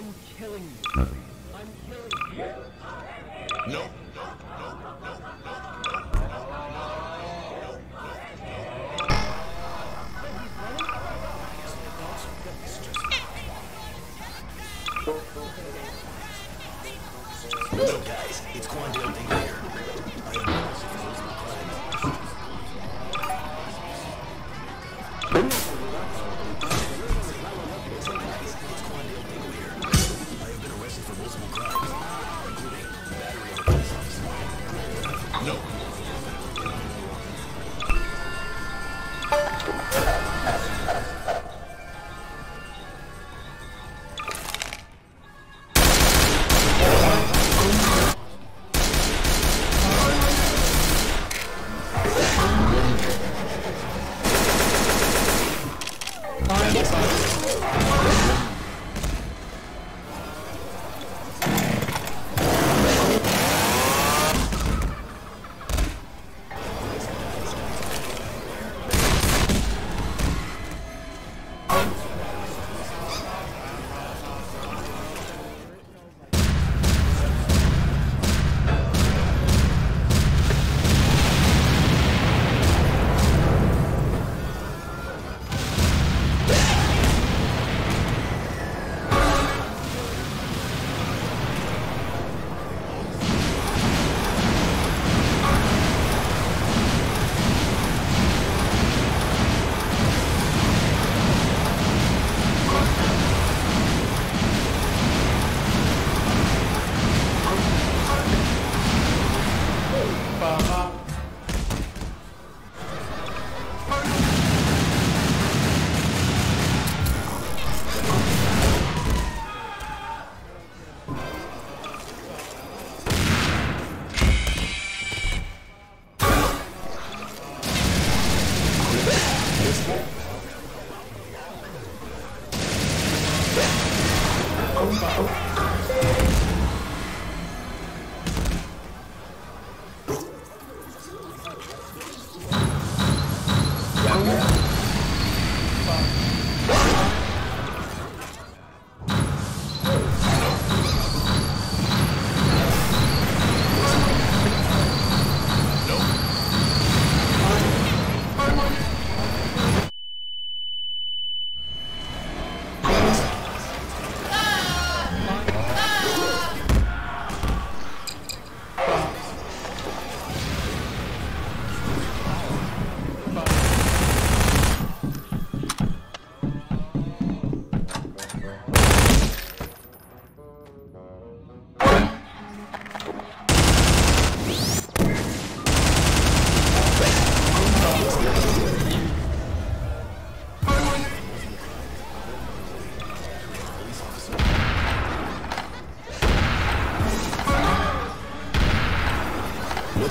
I'm killing you. I'm killing you. No. No. Guys, it's Quandale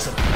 Wilson.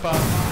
Papa.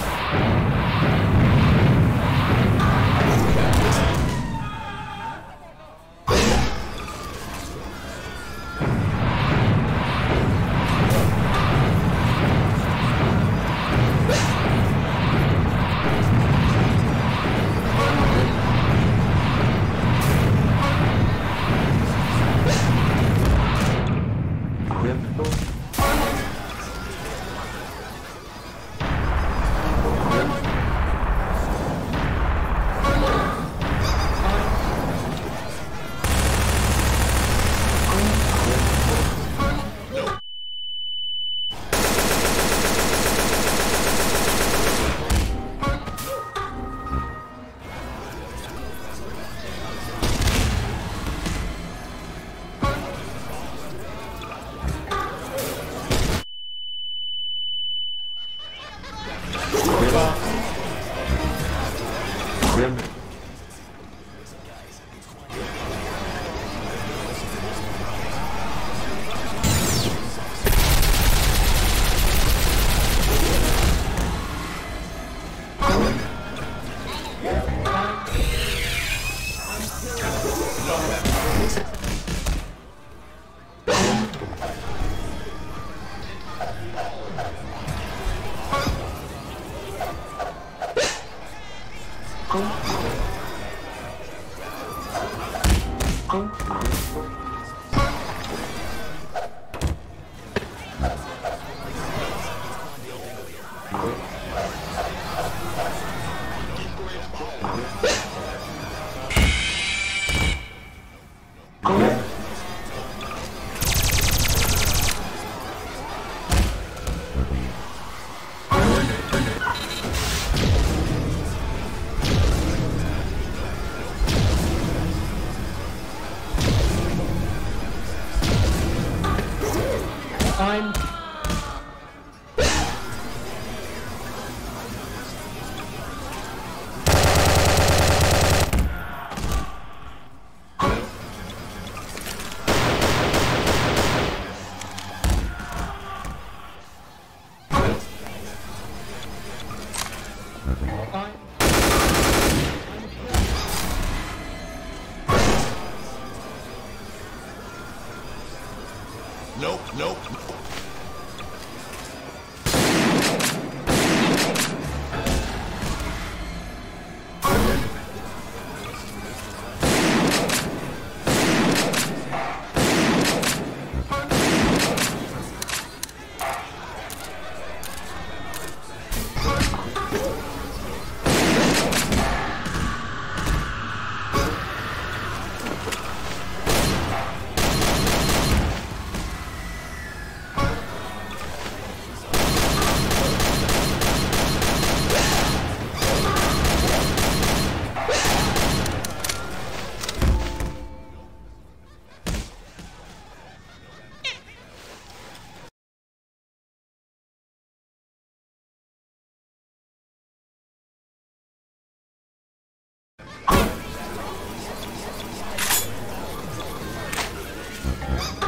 대박. I'm Nope, nope. Okay.